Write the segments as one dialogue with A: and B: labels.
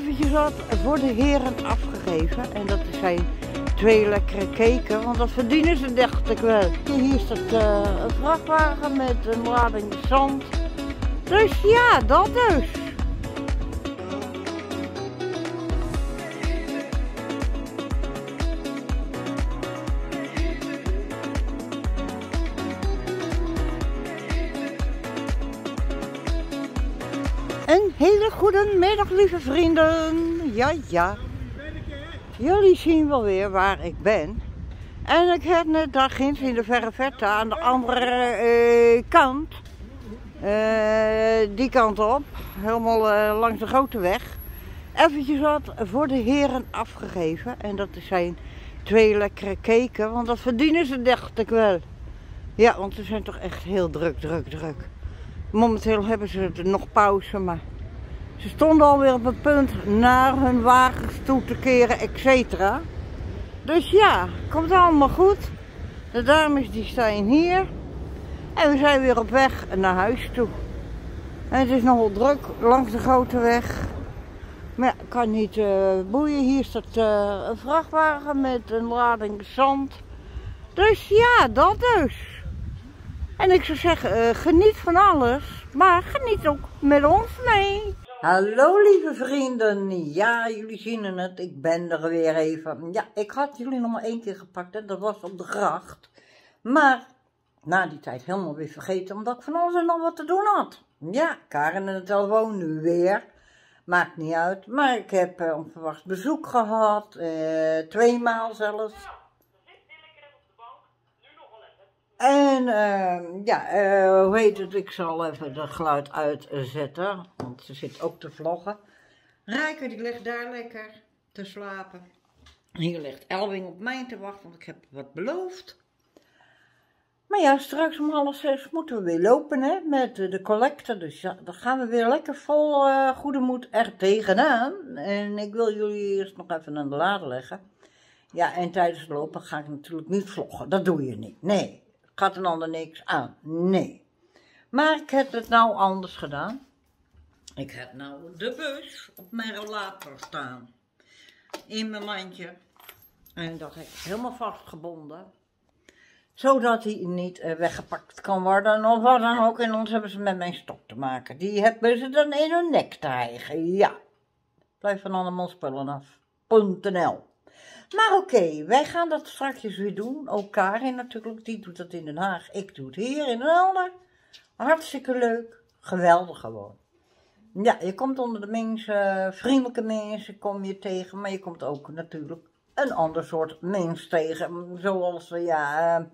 A: eventjes wat voor de heren afgegeven. En dat zijn twee lekkere keken, want dat verdienen ze dacht ik wel. Hier staat uh, een vrachtwagen met een lading zand. Dus ja, dat dus. Een hele goede middag, lieve vrienden. Ja, ja. Jullie zien wel weer waar ik ben. En ik heb net daar ginds in de verre verte aan de andere uh, kant. Uh, die kant op. Helemaal uh, langs de grote weg. Eventjes wat voor de heren afgegeven. En dat zijn twee lekkere keken. Want dat verdienen ze dacht ik wel. Ja, want ze zijn toch echt heel druk, druk, druk. Momenteel hebben ze nog pauze, maar ze stonden alweer op het punt naar hun wagens toe te keren, etc. Dus ja, komt allemaal goed. De dames die staan hier. En we zijn weer op weg naar huis toe. Het is nogal druk langs de grote weg. Maar ja, kan niet uh, boeien. Hier staat uh, een vrachtwagen met een lading zand. Dus ja, dat dus. En ik zou zeggen, uh, geniet van alles. Maar geniet ook met ons mee. Hallo lieve vrienden, ja jullie zien het, ik ben er weer even. Ja, ik had jullie nog maar één keer gepakt en dat was op de gracht. Maar na die tijd helemaal weer vergeten, omdat ik van alles en nog wat te doen had. Ja, Karen en de telefoon nu weer, maakt niet uit. Maar ik heb uh, onverwacht bezoek gehad, uh, twee maal zelfs. En uh, ja, uh, hoe heet het, ik zal even het geluid uitzetten, want ze zit ook te vloggen. Rijker die ligt daar lekker te slapen. Hier ligt Elwing op mij te wachten, want ik heb wat beloofd. Maar ja, straks om half zes moeten we weer lopen hè, met de collector. Dus ja, dan gaan we weer lekker vol uh, goede moed er tegenaan. En ik wil jullie eerst nog even aan de lade leggen. Ja, en tijdens het lopen ga ik natuurlijk niet vloggen. Dat doe je niet. Nee, gaat een ander niks aan. Nee. Maar ik heb het nou anders gedaan. Ik heb nou de bus op mijn rollator staan. In mijn mandje. En dat heb ik helemaal vastgebonden. Zodat hij niet uh, weggepakt kan worden of wat dan ook. En ons hebben ze met mijn stok te maken. Die hebben ze dan in hun nek te hijgen. Ja. Blijf van allemaal spullen af. .nl maar oké, wij gaan dat straks weer doen. Ook Karin natuurlijk, die doet dat in Den Haag. Ik doe het hier in Helder. Hartstikke leuk. Geweldig gewoon. Ja, je komt onder de mensen, vriendelijke mensen kom je tegen. Maar je komt ook natuurlijk een ander soort mens tegen. Zoals, ja, uh,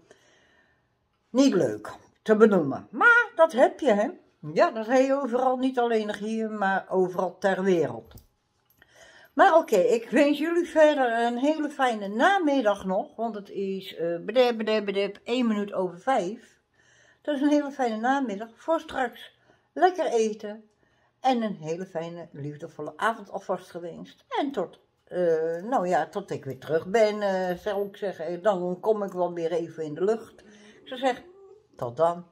A: niet leuk te benoemen. Maar dat heb je, hè. Ja, dat heb je overal, niet alleen hier, maar overal ter wereld. Maar oké, ik wens jullie verder een hele fijne namiddag nog. Want het is uh, bedep, bedep, bedep, 1 minuut over 5. Dat is een hele fijne namiddag voor straks lekker eten. En een hele fijne, liefdevolle avond alvast gewenst. En tot, uh, nou ja, tot ik weer terug ben, uh, zou ik zeggen. Dan kom ik wel weer even in de lucht. Zou zeggen, tot dan.